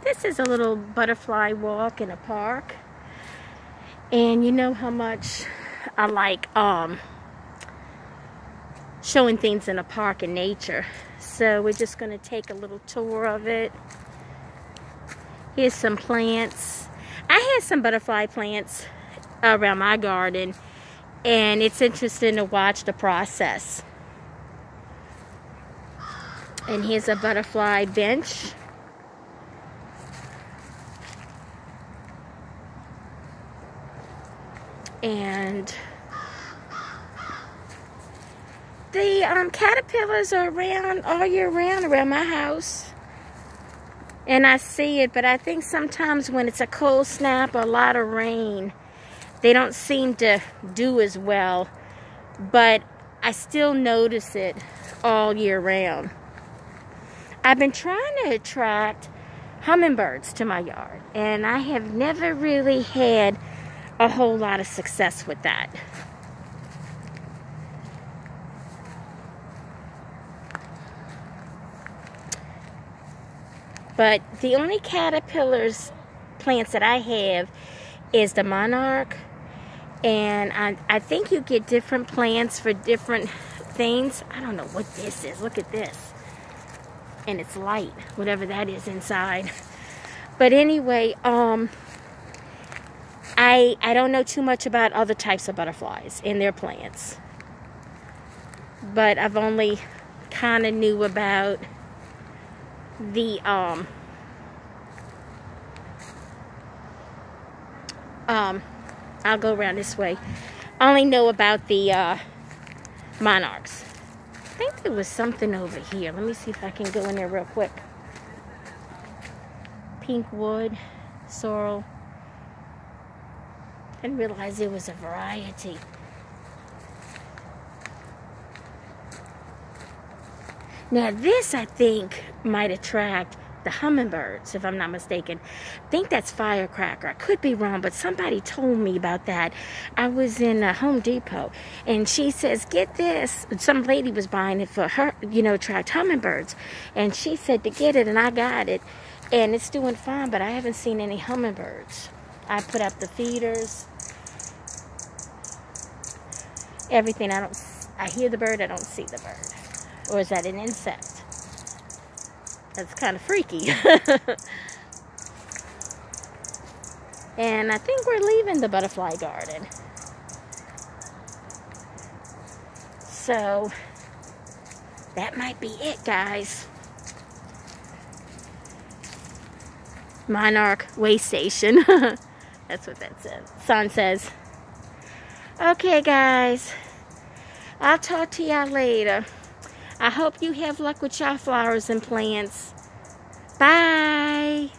this is a little butterfly walk in a park. And you know how much I like um, showing things in a park in nature. So we're just going to take a little tour of it. Here's some plants. I had some butterfly plants around my garden and it's interesting to watch the process. And here's a butterfly bench. And the um, caterpillars are around all year round around my house. And I see it, but I think sometimes when it's a cold snap a lot of rain, they don't seem to do as well. But I still notice it all year round. I've been trying to attract hummingbirds to my yard, and I have never really had a whole lot of success with that. But the only caterpillars plants that I have is the monarch. And I, I think you get different plants for different things. I don't know what this is. Look at this. And it's light, whatever that is inside. But anyway, um, I, I don't know too much about other types of butterflies and their plants. But I've only kind of knew about the um um I'll go around this way. I only know about the uh, monarchs. I think there was something over here. Let me see if I can go in there real quick. Pink wood, sorrel. Didn't realize there was a variety. Now this, I think, might attract the hummingbirds, if I'm not mistaken. I think that's firecracker. I could be wrong, but somebody told me about that. I was in a Home Depot, and she says, get this. Some lady was buying it for her, you know, attract hummingbirds. And she said to get it, and I got it. And it's doing fine, but I haven't seen any hummingbirds. I put up the feeders. Everything. I don't, I hear the bird, I don't see the bird. Or is that an insect? That's kind of freaky. and I think we're leaving the butterfly garden. So, that might be it, guys. Monarch Way Station. That's what that says. Sign says. Okay, guys. I'll talk to y'all later. I hope you have luck with y'all flowers and plants. Bye.